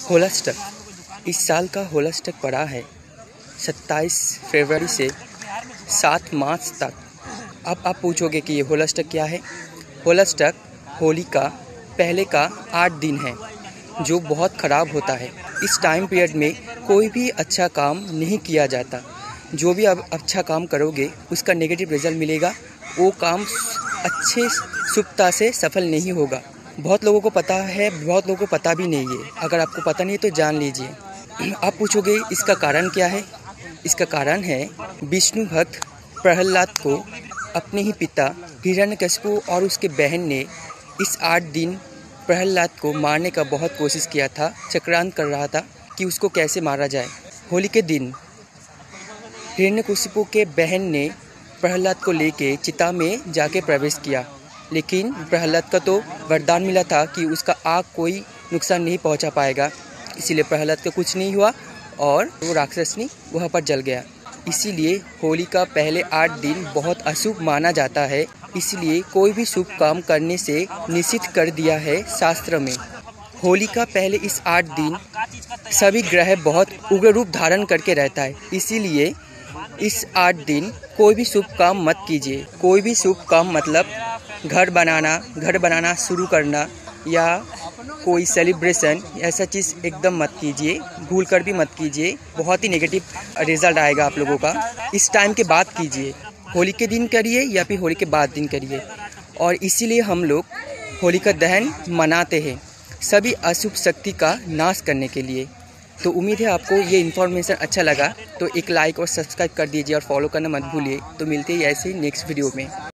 होलास्टक। इस साल का होलास्टक पड़ा है। 27 फरवरी से 7 मार्च तक। अब आप पूछोगे कि ये होलास्टक क्या है? होलास्टक होली का पहले का आठ दिन है, जो बहुत ख़राब होता है। इस टाइम पीरियड में कोई भी अच्छा काम नहीं किया जाता। जो भी आप अच्छा काम करोगे, उसका नेगेटिव रिज़ल्ट मिलेगा। वो काम अच्छे सुखता से सफल नहीं होगा। बहुत लोगों को पता है, बहुत लोगों को पता भी नहीं है। अगर आपको पता नहीं है तो जान लीजिए। आप पूछोगे, इसका कारण क्या है? इसका कारण है, विष्णु भक्त प्रहलाद को अपने ही पिता हिरण्यकशिपु और उसके बहन ने इस आठ दिन प्रहलाद को मारने का बहुत कोशिश किया था, चक्रांत कर रहा था कि उसको कैसे मारा जाए। होली के दिन हिरण्यकशिपु के बहन ने प्रहलाद को लेके चिता में जाके प्रवेश किया। लेकिन प्रहलाद का तो वरदान मिला था कि उसका आग कोई नुकसान नहीं पहुँचा पाएगा। इसीलिए प्रहलाद का कुछ नहीं हुआ और वो राक्षसनी वहाँ पर जल गया। इसीलिए होली का पहले आठ दिन बहुत अशुभ माना जाता है। इसलिए कोई भी शुभ काम करने से निश्चित कर दिया है शास्त्र में। होली का पहले इस आठ दिन सभी ग्रह बहुत उग्र रूप धारण करके रहता है। इसीलिए इस आठ दिन कोई भी शुभ काम मत कीजिए। कोई भी शुभ काम मतलब घर बनाना घर बनाना शुरू करना या कोई सेलिब्रेशन ऐसा चीज़ एकदम मत कीजिए। भूल कर भी मत कीजिए। बहुत ही नेगेटिव रिज़ल्ट आएगा आप लोगों का। इस टाइम के बाद कीजिए। होली के दिन करिए या फिर होली के बाद दिन करिए। और इसीलिए हम लोग होली का दहन मनाते हैं। सभी अशुभ शक्ति का नाश करने के लिए। तो उम्मीद है आपको ये इन्फॉर्मेशन अच्छा लगा। तो एक लाइक और सब्सक्राइब कर दीजिए और फॉलो करना मत भूलिए। तो मिलते ही ऐसे ही नेक्स्ट वीडियो में।